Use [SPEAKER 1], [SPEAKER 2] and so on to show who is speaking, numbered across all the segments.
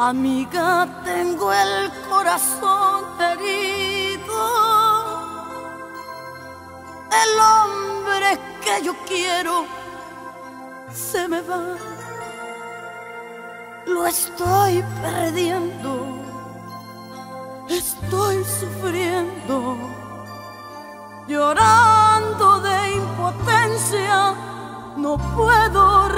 [SPEAKER 1] Amiga, tengo el corazón herido. El hombre que yo quiero se me va. Lo estoy perdiendo. Estoy sufriendo. Llorando de impotencia. No puedo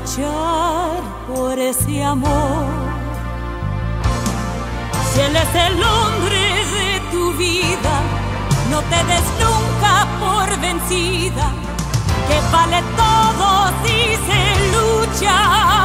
[SPEAKER 2] luchar por ese amor. Si él es el hombre de tu vida, no te des nunca por vencida, que vale todo si se lucha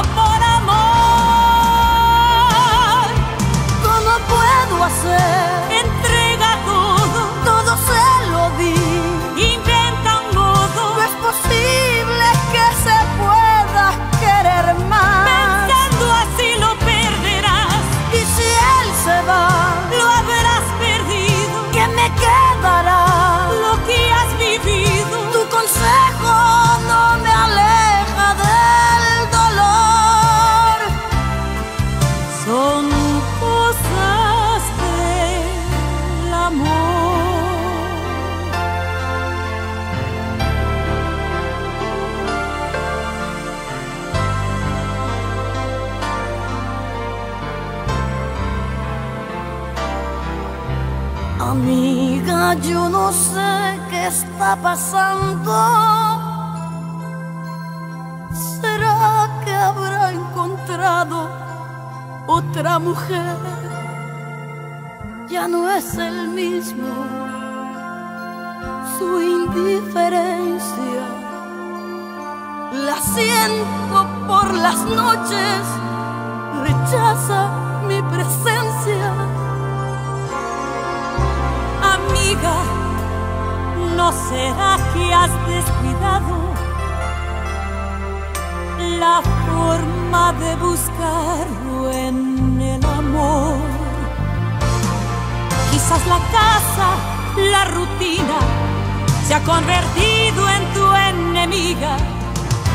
[SPEAKER 1] Amiga, yo no sé qué está pasando. ¿Será que habrá encontrado otra mujer? Ya no es el mismo. Su indiferencia la siento por las noches.
[SPEAKER 2] ¿No será que has descuidado la forma de buscarlo en el amor? Quizás la casa, la rutina, se ha convertido en tu enemiga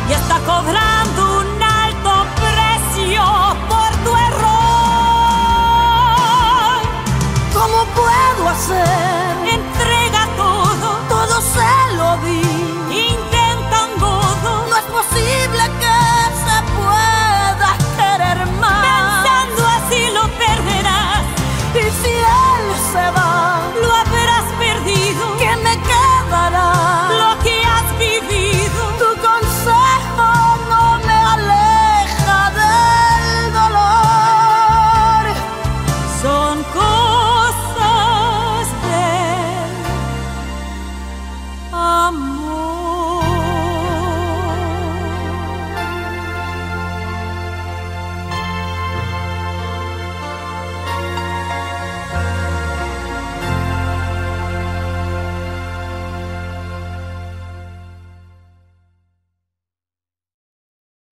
[SPEAKER 2] y está cobrando un alto precio